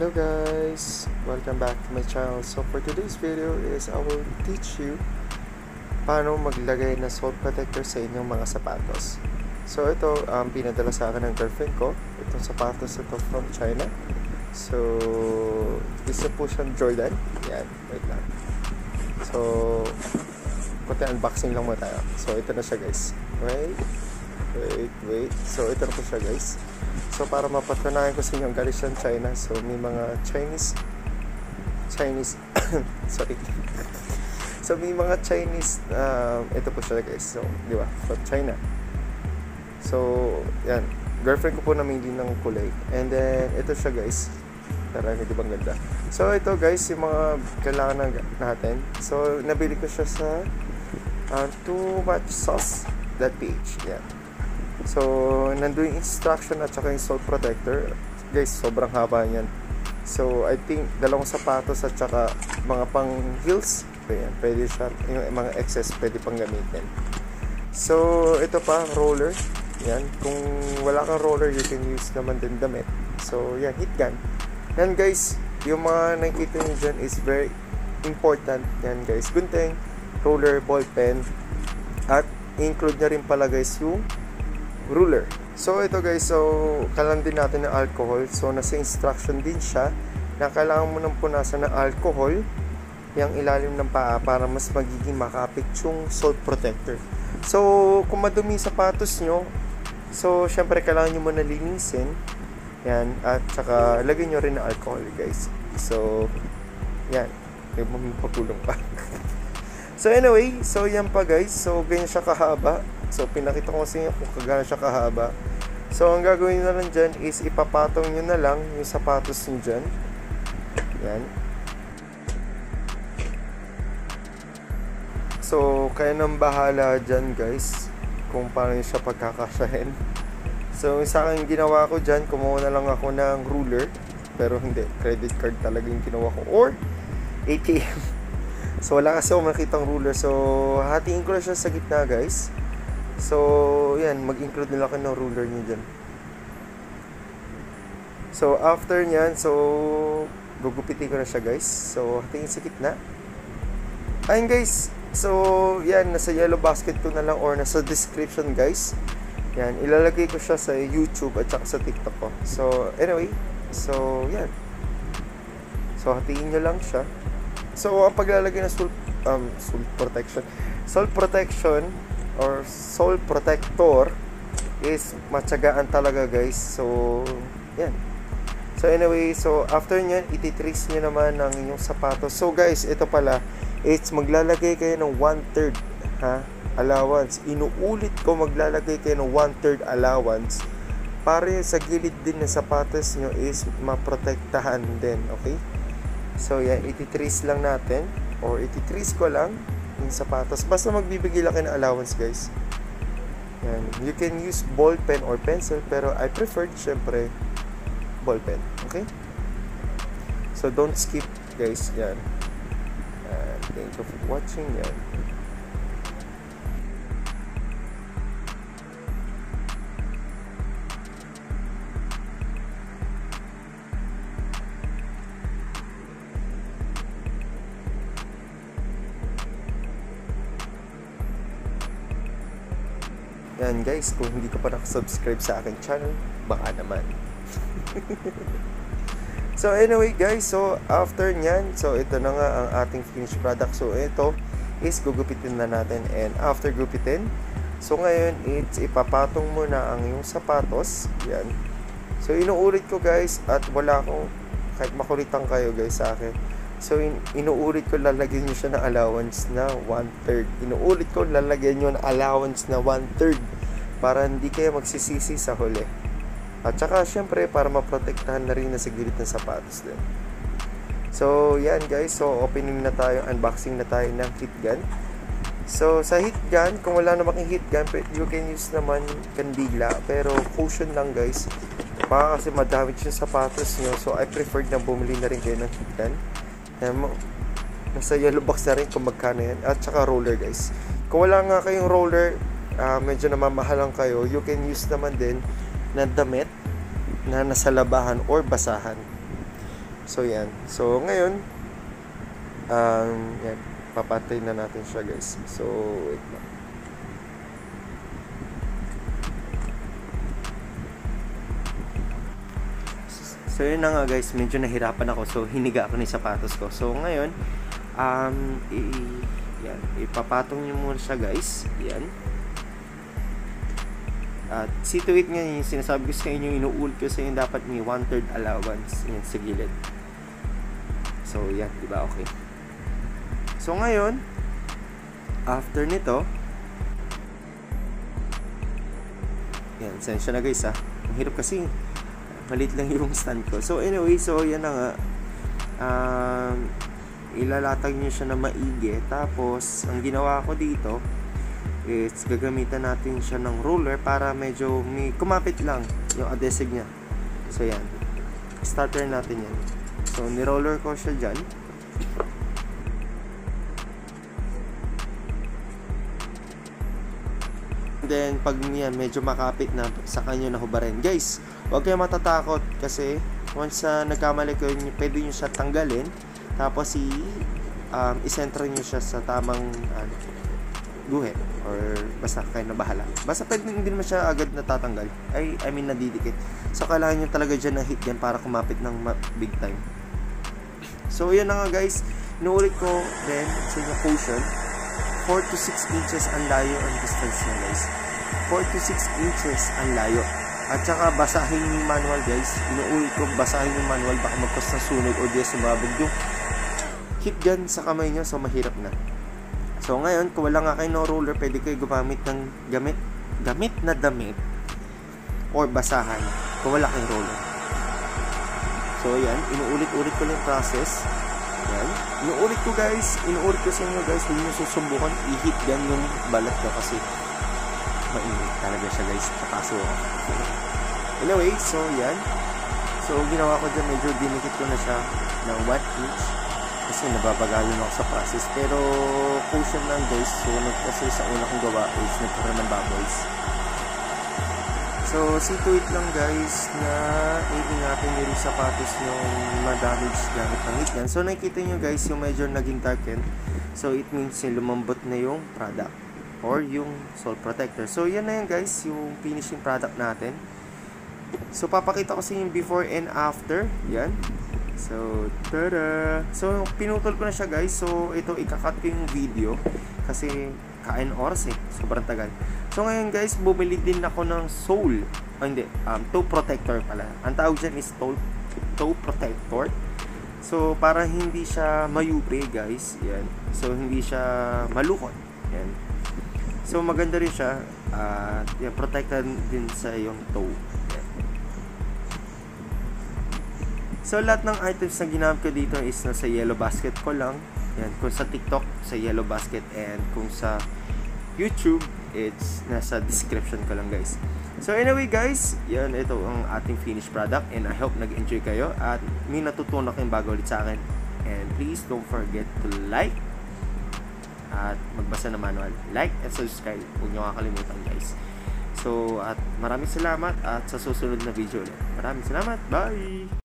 Hello guys! Welcome back to my channel. So for today's video is I will teach you paano maglagay ng salt protector sa inyong mga sapatos. So ito, um, pinadala sa akin ng girlfriend ko. Itong sapatos ito from China. So, isa po siyang Jordan. Yan, wait lang. So, kunti unboxing lang muna tayo. So ito na siya guys. Wait, wait, wait. So ito na po siya guys. So para mapatunayan ko sa inyo galing siyang China. So may mga Chinese Chinese sorry. so may mga Chinese um, ito po siya guys. So, di ba? From China. So, yan. Girlfriend ko po namili ng kulay. And then ito siya guys. Tara, di ba ang ganda? So ito guys, yung mga kailangan ng- natin. So nabili ko siya sa uh, too much sauce.ph. Yan. So, nandun yung instruction at saka yung salt protector. Guys, sobrang haba niyan. So, I think dalawang sapatos at saka mga pang heels. Ayan, pwede siya. Yung mga excess pwede pang gamitin. So, ito pa, roller. Yan. Kung wala kang roller, you can use naman din damit. So, yan, heat gun. Yan guys, yung mga nakikita nyo dyan is very important. Yan guys, gunting, roller, ball pen, at include na rin pala guys yung ruler. So ito guys, so kailangan din natin ng alcohol. So nasa instruction din siya na kailangan mo nang punasan ng alcohol yung ilalim ng paa para mas magiging makapit yung salt protector. So kung madumi sapatos nyo, so syempre kailangan nyo muna linisin. Yan, at saka lagyan nyo rin ng alcohol guys. So, yan. May mamipagulong pa. So anyway, so yan pa guys. So ganyan siya kahaba. So pinakita ko sa inyo kung kagano siya kahaba. So ang gagawin na lang dyan is ipapatong nyo na lang yung sapatos nyo dyan. Yan. So kaya nang bahala dyan guys kung paano nyo siya pagkakasyahin. So sa akin ginawa ko dyan, kumuha na lang ako ng ruler. Pero hindi, credit card talaga yung ginawa ko. Or ATM. So wala kasi ako makitang ruler. So hatiin ko na siya sa gitna guys. So yan, mag-include nila kayo ng ruler niyo dyan. So after nyan, so gugupitin ko na siya guys. So hatiin sa gitna. Ayun guys. So yan, nasa yellow basket ko na lang or nasa description guys. Yan, ilalagay ko siya sa YouTube at saka sa TikTok ko. So anyway, so yan. So hatiin nyo lang siya. So, ang paglalagay ng salt, um, salt protection, salt protection or salt protector is matyagaan talaga guys. So, yan. So, anyway, so after nyan, ititrace nyo naman ng inyong sapatos. So, guys, ito pala, it's maglalagay kayo ng one-third, ha, allowance. Inuulit ko maglalagay kayo ng one-third allowance para sa gilid din ng sapatos nyo is maprotektahan din, okay? So, yan, ititrace lang natin or ititrace ko lang yung sapatos. Basta magbibigay lang kayo ng allowance, guys. Yan. You can use ball pen or pencil, pero I preferred, syempre, ball pen. Okay? So, don't skip, guys. Yan. And thank you for watching. Yan. Yan guys, kung hindi ka pa nakasubscribe sa aking channel, baka naman. so anyway guys, so after nyan, so ito na nga ang ating finished product. So ito is gugupitin na natin and after gupitin, so ngayon it's ipapatong mo na ang iyong sapatos. Yan. So inuulit ko guys at wala akong kahit makulitan kayo guys sa akin. So in, inuulit ko lalagyan nyo siya ng allowance na one-third. Inuulit ko lalagyan nyo ng allowance na one-third para hindi kayo magsisisi sa huli. At saka syempre para maprotektahan na rin na gilid ng sapatos din. So yan guys, so opening na tayo, unboxing na tayo ng heat gun. So sa heat gun, kung wala namang heat gun, you can use naman kandila. Pero caution lang guys, baka kasi madamage yung sapatos nyo. So I preferred na bumili na rin kayo ng heat gun. Yan mo. Nasa yellow box na rin kung magkano yan. At saka roller guys. Kung wala nga kayong roller, uh, medyo namamahalang kayo, you can use naman din na damit na nasa labahan or basahan. So, yan. So, ngayon, um, yan, papatay na natin siya guys. So, wait lang. So, yun na nga guys, medyo nahirapan ako. So, hiniga ako ni sapatos ko. So, ngayon, um, i, yan, ipapatong nyo muna siya guys. Yan. At it nga yung sinasabi ko sa inyo, inuulit ko sa inyo dapat may one-third allowance yan sa gilid. So, yan, di ba? Okay. So, ngayon, after nito, yan, sensya na guys ha. Ang hirap kasi, malit lang yung stand ko. So, anyway, so, yan na nga. Um, ilalatag nyo siya na maigi. Tapos, ang ginawa ko dito, is gagamitan natin siya ng roller para medyo may kumapit lang yung adhesive niya. So, yan. Starter natin yan. So, ni-roller ko siya dyan. Then, pag yan, medyo makapit na sa kanyo na hubarin. Guys, huwag kayo matatakot kasi once uh, nagkamali kayo, pwede nyo siya tanggalin. Tapos, i, um, isentro nyo siya sa tamang ano, guhit or basta kayo na bahala. Basta pwede hindi naman siya agad natatanggal. Ay, I mean, nadidikit. So, kailangan nyo talaga dyan na hit yan para kumapit ng big time. So, yun na nga guys. Inuulit ko then sa inyo caution. 4 to 6 inches ang layo ang distance niya guys. 4 to 6 inches ang layo. At saka basahin yung manual guys. Inuulit ko basahin yung manual baka magkos ng sunog o di sumabog yung hit gun sa kamay nyo so mahirap na. So ngayon, kung wala nga kayo no roller, pwede kayo gumamit ng gamit, gamit na damit or basahan kung wala kayong roller. So yan, inuulit-ulit ko lang yung process. Yan. Inuulit ko guys, inuulit ko sa inyo guys, huwag nyo susubukan, i-hit gun yung balat ko kasi mainit talaga siya guys, kapaso ako. anyway, so yan. So ginawa ko dyan, medyo dinikit ko na siya ng 1 inch. Kasi nababagalan ako sa process. Pero caution lang guys. So kasi sa una kong gawa is nagkaroon ng bubbles. So see it lang guys na iingatan nyo rin sapatos yung ma-damage gamit ng gun. So nakikita nyo guys yung medyo naging darken so it means yung lumambot na yung product or yung sole protector so yan na yan guys yung finishing product natin so papakita ko sa inyo before and after yan So, tada! So, pinutol ko na siya guys. So, ito, ikakat ko yung video. Kasi, kain oras eh. Sobrang tagal. So, ngayon guys, bumili din ako ng sole. Oh, hindi. Um, toe protector pala. Ang tawag dyan is toe, toe protector. So, para hindi siya mayupi guys. Yan. So, hindi siya malukot. Yan. So, maganda rin siya. Uh, yan, protected din sa yung toe. So, lahat ng items na ginamit ko dito is nasa yellow basket ko lang. Yan, kung sa TikTok, sa yellow basket. And kung sa YouTube, it's nasa description ko lang guys. So anyway guys, yan ito ang ating finished product and I hope nag-enjoy kayo at may natutunan kayong bago ulit sa akin. And please don't forget to like at magbasa ng manual. Like and subscribe. Huwag nyo kakalimutan guys. So at maraming salamat at sa susunod na video ulit. Maraming salamat. Bye!